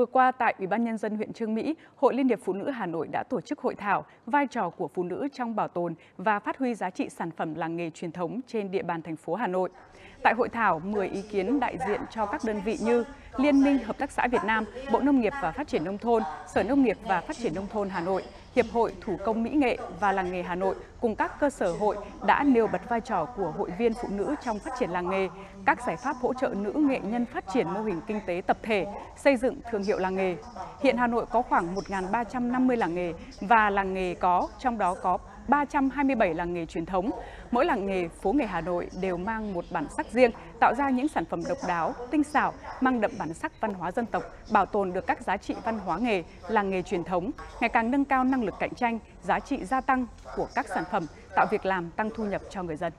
Vừa qua tại Ủy ban nhân dân huyện Trương Mỹ, Hội Liên hiệp Phụ nữ Hà Nội đã tổ chức hội thảo vai trò của phụ nữ trong bảo tồn và phát huy giá trị sản phẩm làng nghề truyền thống trên địa bàn thành phố Hà Nội. Tại hội thảo, 10 ý kiến đại diện cho các đơn vị như Liên minh Hợp tác xã Việt Nam, Bộ Nông nghiệp và Phát triển Nông thôn, Sở Nông nghiệp và Phát triển Nông thôn Hà Nội, Hiệp hội Thủ công Mỹ nghệ và Làng nghề Hà Nội cùng các cơ sở hội đã nêu bật vai trò của hội viên phụ nữ trong phát triển làng nghề, các giải pháp hỗ trợ nữ nghệ nhân phát triển mô hình kinh tế tập thể, xây dựng thương hiệu làng nghề. Hiện Hà Nội có khoảng 1.350 làng nghề và làng nghề có, trong đó có 327 làng nghề truyền thống. Mỗi làng nghề, phố nghề Hà Nội đều mang một bản sắc riêng, tạo ra những sản phẩm độc đáo, tinh xảo, mang đậm bản sắc văn hóa dân tộc, bảo tồn được các giá trị văn hóa nghề, làng nghề truyền thống, ngày càng nâng cao năng lực cạnh tranh, giá trị gia tăng của các sản phẩm, tạo việc làm tăng thu nhập cho người dân.